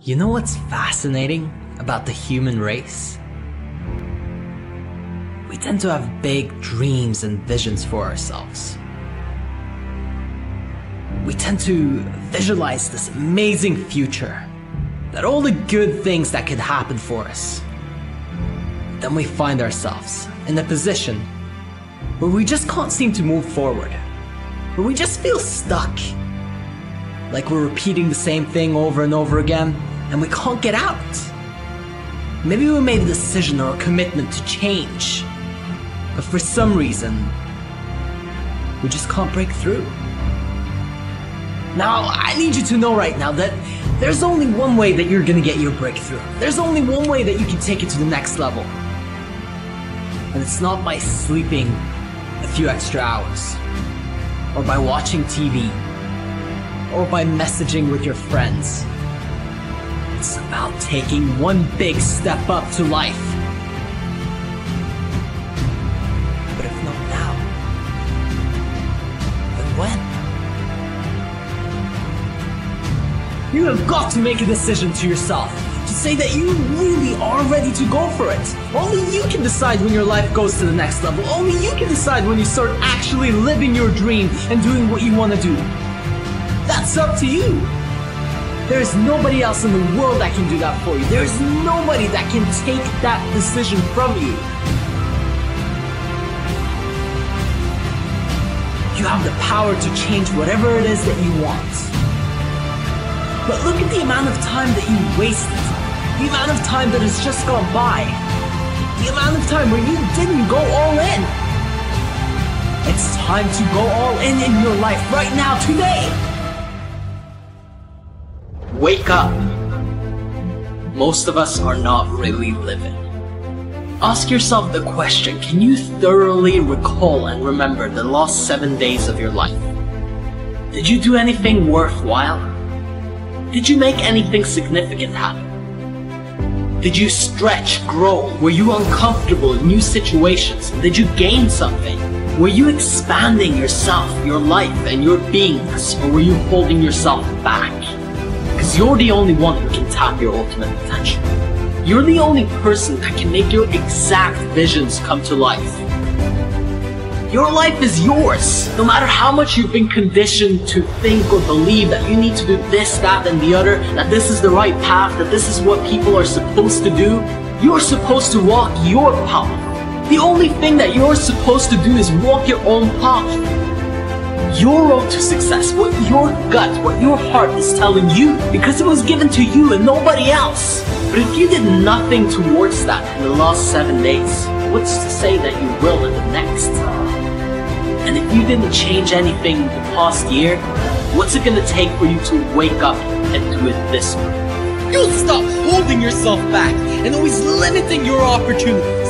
You know what's fascinating about the human race? We tend to have big dreams and visions for ourselves. We tend to visualize this amazing future, that all the good things that could happen for us. Then we find ourselves in a position where we just can't seem to move forward, where we just feel stuck. Like we're repeating the same thing over and over again, and we can't get out. Maybe we made a decision or a commitment to change, but for some reason, we just can't break through. Now, I need you to know right now that there's only one way that you're gonna get your breakthrough. There's only one way that you can take it to the next level. And it's not by sleeping a few extra hours, or by watching TV, or by messaging with your friends. It's about taking one big step up to life. But if not now, then when? You have got to make a decision to yourself to say that you really are ready to go for it. Only you can decide when your life goes to the next level. Only you can decide when you start actually living your dream and doing what you want to do. That's up to you. There is nobody else in the world that can do that for you. There is nobody that can take that decision from you. You have the power to change whatever it is that you want. But look at the amount of time that you wasted. The amount of time that has just gone by. The amount of time where you didn't go all in. It's time to go all in in your life right now, today. Wake up. Most of us are not really living. Ask yourself the question can you thoroughly recall and remember the last seven days of your life? Did you do anything worthwhile? Did you make anything significant happen? Did you stretch, grow? Were you uncomfortable in new situations? Did you gain something? Were you expanding yourself, your life, and your beingness, or were you holding yourself back? Because you're the only one who can tap your ultimate potential. You're the only person that can make your exact visions come to life. Your life is yours. No matter how much you've been conditioned to think or believe that you need to do this, that, and the other, that this is the right path, that this is what people are supposed to do, you're supposed to walk your path. The only thing that you're supposed to do is walk your own path. Your road to success, what your gut, what your heart is telling you, because it was given to you and nobody else. But if you did nothing towards that in the last seven days, what's to say that you will in the next? And if you didn't change anything in the past year, what's it gonna take for you to wake up and do it this way? You'll stop holding yourself back and always limiting your opportunities.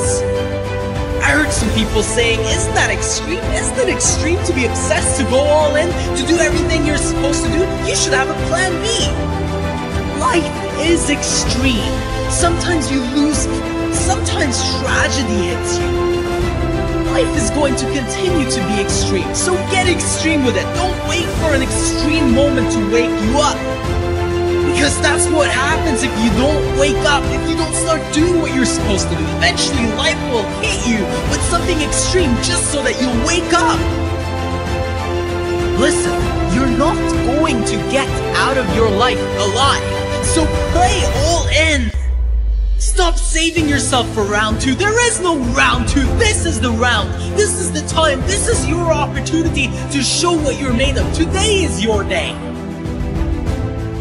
Heard some people saying, isn't that extreme? Isn't it extreme to be obsessed to go all in, to do everything you're supposed to do? You should have a plan B. Life is extreme. Sometimes you lose, sometimes tragedy hits you. Life is going to continue to be extreme, so get extreme with it. Don't wait for an extreme moment to wake you up. Because that's what happens if you don't wake up, if you don't start doing what you're supposed to do. Eventually, life will hit you with something extreme just so that you'll wake up. Listen, you're not going to get out of your life alive, so play all in. Stop saving yourself for round two. There is no round two. This is the round. This is the time. This is your opportunity to show what you're made of. Today is your day.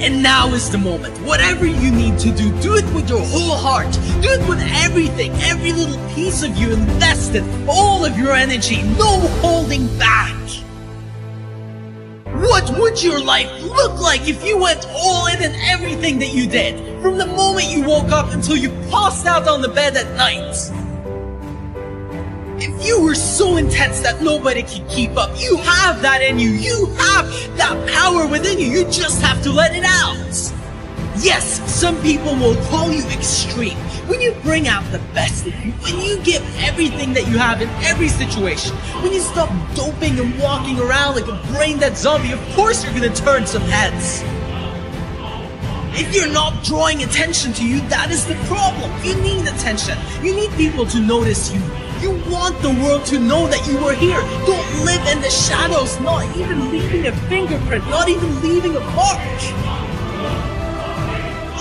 And now is the moment. Whatever you need to do, do it with your whole heart. Do it with everything, every little piece of you. Invest it, all of your energy. No holding back. What would your life look like if you went all in in everything that you did? From the moment you woke up until you passed out on the bed at night? You were so intense that nobody could keep up, you have that in you. You have that power within you. You just have to let it out. Yes, some people will call you extreme. When you bring out the best in you, when you give everything that you have in every situation, when you stop doping and walking around like a brain dead zombie, of course you're gonna turn some heads. If you're not drawing attention to you, that is the problem. You need attention. You need people to notice you. Want the world to know that you were here. Don't live in the shadows, not even leaving a fingerprint, not even leaving a mark.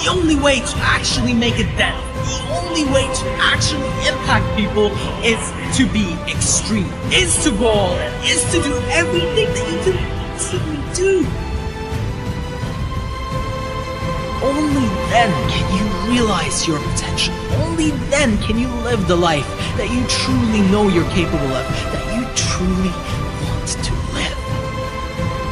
The only way to actually make a dent, the only way to actually impact people is to be extreme, is to go all in, is to do everything that you can possibly do. Only then can you realize your potential. Only then can you live the life that you truly know you're capable of, that you truly want to live.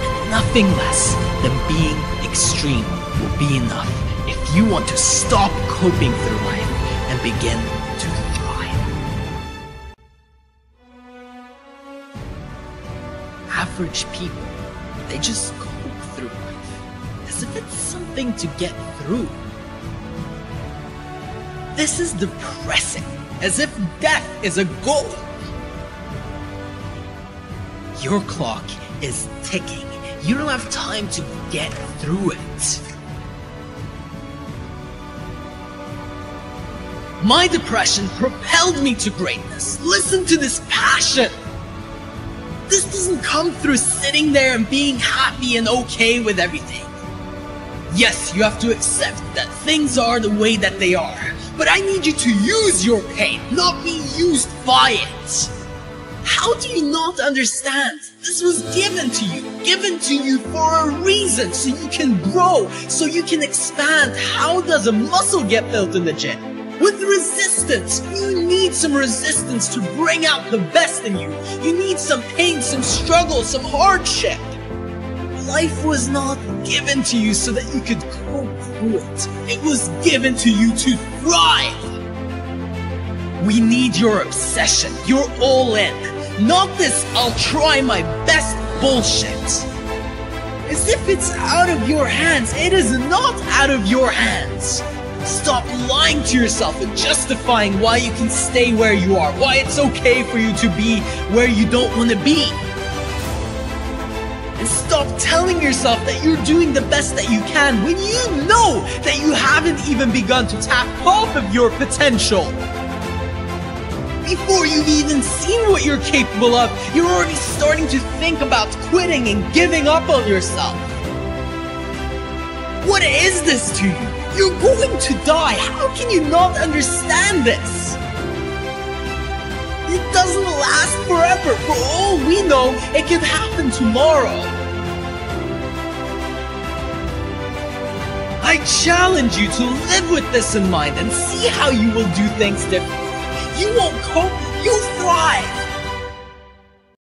And nothing less than being extreme will be enough if you want to stop coping through life and begin to thrive. Average people, they just cope through life as if it's something to get through. This is depressing, as if death is a goal. Your clock is ticking. You don't have time to get through it. My depression propelled me to greatness. Listen to this passion. This doesn't come through sitting there and being happy and okay with everything. Yes, you have to accept that things are the way that they are, but I need you to use your pain, not be used by it. How do you not understand? This was given to you, given to you for a reason, so you can grow, so you can expand. How does a muscle get built in the gym? With resistance, you need some resistance to bring out the best in you. You need some pain, some struggle, some hardship. Life was not given to you so that you could cope through it. It was given to you to thrive. We need your obsession, your all in. Not this I'll try my best bullshit. As if it's out of your hands. It is not out of your hands. Stop lying to yourself and justifying why you can stay where you are, why it's okay for you to be where you don't want to be. And stop telling yourself that you're doing the best that you can when you know that you haven't even begun to tap half of your potential. Before you've even seen what you're capable of, you're already starting to think about quitting and giving up on yourself. What is this to you? You're going to die. How can you not understand this? It doesn't last forever. For all we know, it can happen tomorrow. I challenge you to live with this in mind and see how you will do things differently. You won't cope